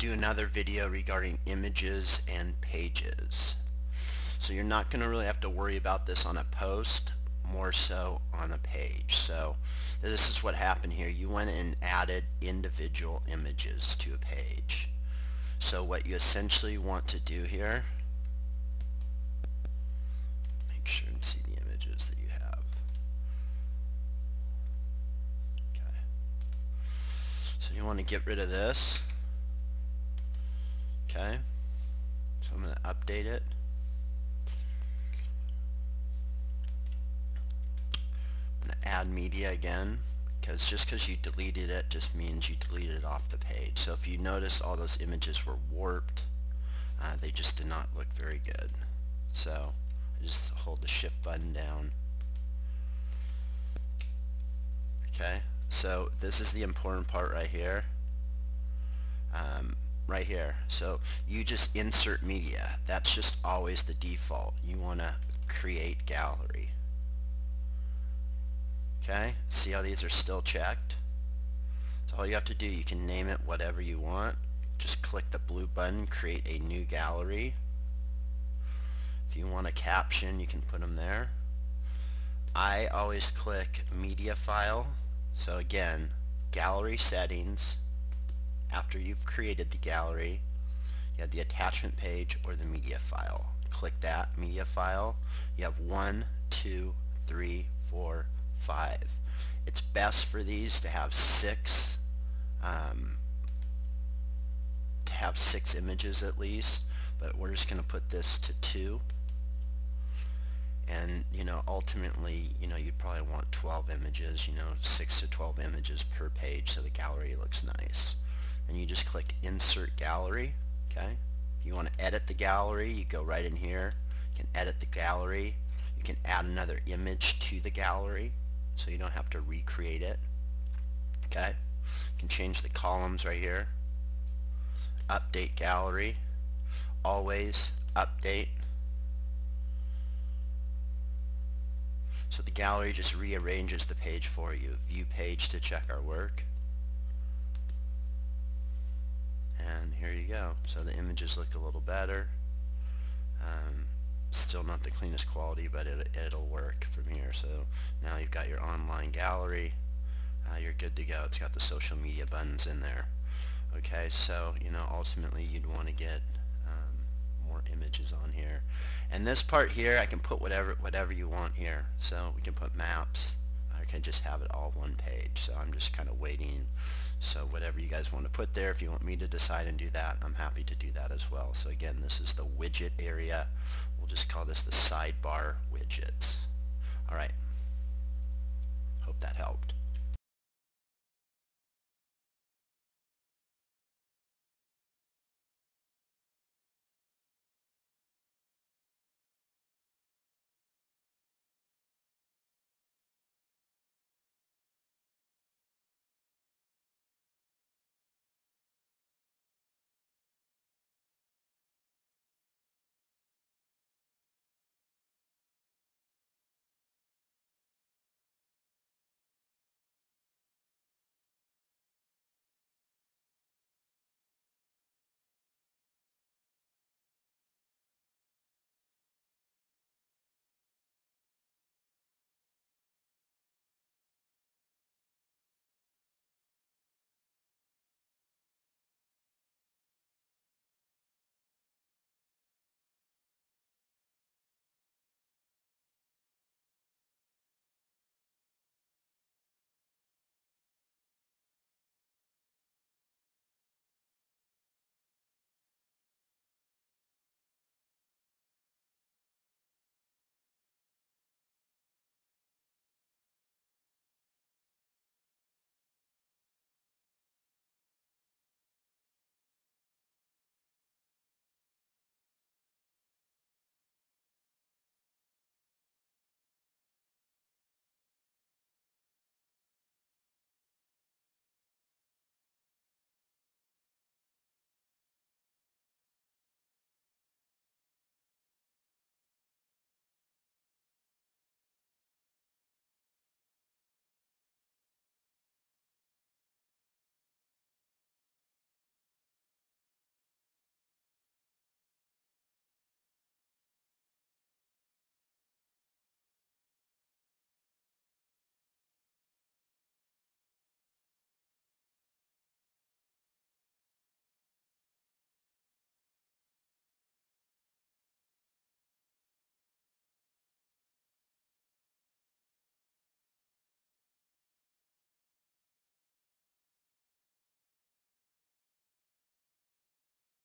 do another video regarding images and pages. So you're not going to really have to worry about this on a post, more so on a page. So this is what happened here. You went and added individual images to a page. So what you essentially want to do here, make sure and see the images that you have. Okay. So you want to get rid of this. Okay. So I'm going to update it. I'm going to add media again because just because you deleted it just means you deleted it off the page. So if you notice all those images were warped, uh, they just did not look very good. So I just hold the shift button down. Okay, so this is the important part right here. Um, right here. So you just insert media. That's just always the default. You want to create gallery. Okay, see how these are still checked? So all you have to do, you can name it whatever you want. Just click the blue button, create a new gallery. If you want a caption, you can put them there. I always click media file. So again, gallery settings, after you've created the gallery, you have the attachment page or the media file. Click that media file. You have one, two, three, four, five. It's best for these to have six um, to have six images at least, but we're just going to put this to two. And you know, ultimately, you know, you'd probably want 12 images, you know, 6 to 12 images per page so the gallery looks nice and you just click insert gallery okay? If you want to edit the gallery you go right in here. You can edit the gallery. You can add another image to the gallery so you don't have to recreate it okay? You can change the columns right here. Update gallery. Always update. So the gallery just rearranges the page for you. View page to check our work and here you go. So the images look a little better. Um, still not the cleanest quality but it, it'll work from here. So now you've got your online gallery. Uh, you're good to go. It's got the social media buttons in there. Okay so you know ultimately you'd want to get um, more images on here. And this part here I can put whatever whatever you want here. So we can put maps. I can just have it all one page. So I'm just kind of waiting so whatever you guys want to put there, if you want me to decide and do that, I'm happy to do that as well. So again, this is the widget area. We'll just call this the sidebar widgets. All right. Hope that helped.